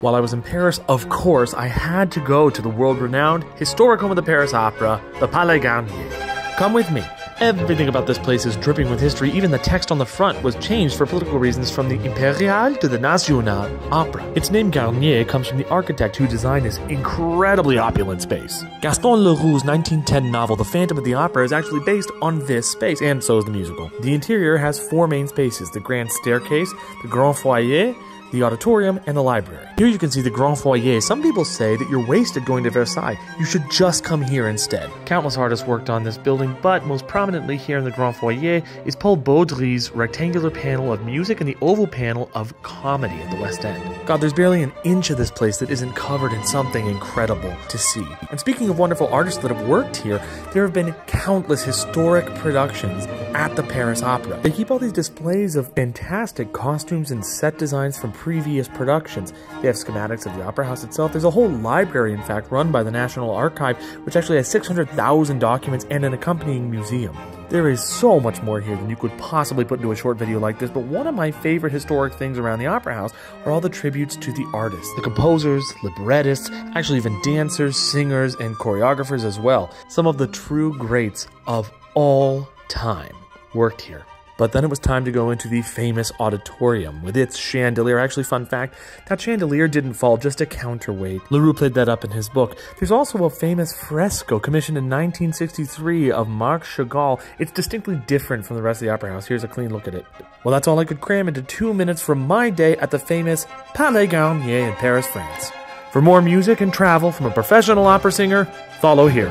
While I was in Paris, of course, I had to go to the world renowned historic home of the Paris Opera, the Palais Garnier. Come with me. Everything about this place is dripping with history. Even the text on the front was changed for political reasons from the Imperial to the National Opera. Its name Garnier comes from the architect who designed this incredibly opulent space. Gaston Leroux's 1910 novel The Phantom of the Opera is actually based on this space, and so is the musical. The interior has four main spaces the grand staircase, the grand foyer, the auditorium, and the library. Here you can see the Grand Foyer. Some people say that you're wasted going to Versailles. You should just come here instead. Countless artists worked on this building, but most prominently here in the Grand Foyer is Paul Baudry's rectangular panel of music and the oval panel of comedy at the West End. God, there's barely an inch of this place that isn't covered in something incredible to see. And speaking of wonderful artists that have worked here, there have been countless historic productions at the Paris Opera. They keep all these displays of fantastic costumes and set designs from previous productions. They have schematics of the opera house itself. There's a whole library, in fact, run by the National Archive, which actually has 600,000 documents and an accompanying museum. There is so much more here than you could possibly put into a short video like this, but one of my favorite historic things around the Opera House are all the tributes to the artists, the composers, librettists, actually even dancers, singers, and choreographers as well. Some of the true greats of all time worked here. But then it was time to go into the famous auditorium with its chandelier. Actually, fun fact that chandelier didn't fall, just a counterweight. Leroux played that up in his book. There's also a famous fresco commissioned in 1963 of Marc Chagall. It's distinctly different from the rest of the Opera House. Here's a clean look at it. Well, that's all I could cram into two minutes from my day at the famous Palais Garnier in Paris, France. For more music and travel from a professional opera singer, follow here.